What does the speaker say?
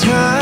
time.